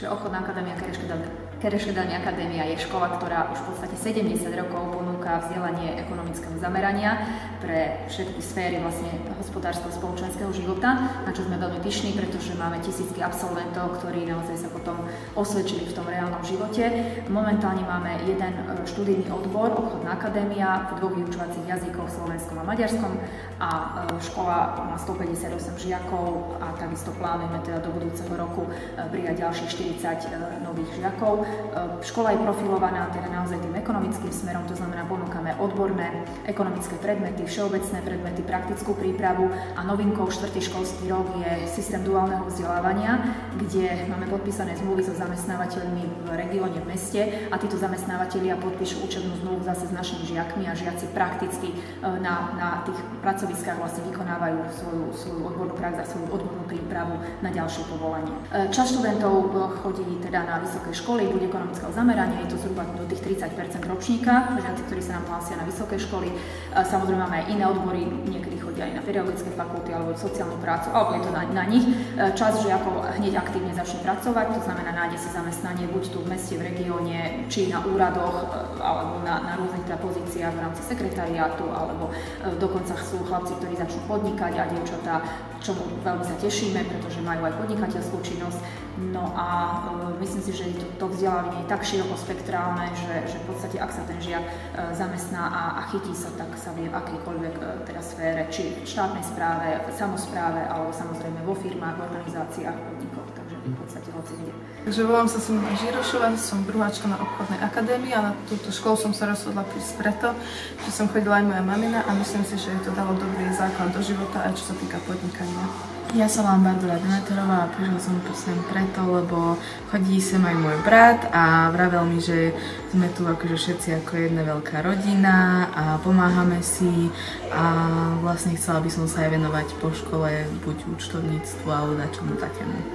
Čiže obchodná akadémia Kereškedalní akadémia je škola, ktorá už v podstate 70 rokov ponúka vzdelanie ekonomického zamerania pre všetky sféry vlastne hospodárskeho spoločenského života, na čo sme veľmi pyšní, pretože máme tisícky absolventov, ktorí naozaj sa potom osvedčili v tom reálnom živote. Momentálne máme jeden e, študijný odbor, obchodná akadémia v dvoch vyučovacích jazykoch, slovenskom a maďarskom a e, škola má 158 žiakov a takisto plánujeme teda do budúceho roku e, prijať ďalších 40 nových žiakov. Škola je profilovaná teda naozaj tým ekonomickým smerom, to znamená ponúkame odborné ekonomické predmety, všeobecné predmety, praktickú prípravu a novinkou štvrtý školský rok je systém duálneho vzdelávania, kde máme podpísané zmluvy so zamestnávateľmi v regióne, v meste a títo zamestnávateľia podpíšu učebnú zmluvu zase s našimi žiakmi a žiaci prakticky e, na, na tých pracoviskách vlastne vykonávajú svoju, svoju odbornú prax a svoju odbornú prípravu na ďalšie povolanie. E, čas študentov e, chodí teda na vysoké školy, bude ekonomického zamerania, je to zhruba do tých 30% ročníka, žiaci, ktorí sa nám hlásia na vysoké školy. Samozrejme máme aj iné odbory, niekedy chodia aj na pedagogické fakulty alebo sociálnu prácu, alebo je to na, na nich. Čas žiakov hneď aktívne začne pracovať, to znamená nájde si zamestnanie buď tu v meste, v regióne, či na úradoch, alebo na, na rôznych teda pozíciách v rámci sekretariátu, alebo dokonca sú chlapci, ktorí začnú podnikať a dievčatá, čomu veľmi sa tešíme, pretože majú aj podnikateľskú činnosť. No a e, myslím si, že to, to vzdelávanie tak širokospektrálne, že, že v podstate ak sa ten žiak e, zamestná a, a chytí sa, tak sa vie v akejkoľvek e, teda sfére, či v štátnej správe, v samozpráve, alebo samozrejme vo firmách, v organizáciách, podnikoch, v podstate hoci kde. Takže volám sa Simona Žirošová, som druháčka na obchodnej akadémii a na túto školu som sa rozhodla prísť preto, že som chodila aj moja mamina a myslím si, že jej to dalo dobrý základ do života aj čo sa týka podnikania. Ja sa volám Barbara Demeterová a prišla som tu sem preto, lebo chodí sem aj môj brat a vravel mi, že sme tu akože všetci ako jedna veľká rodina a pomáhame si a vlastne chcela by som sa aj venovať po škole buď účtovníctvu alebo na čomu takému.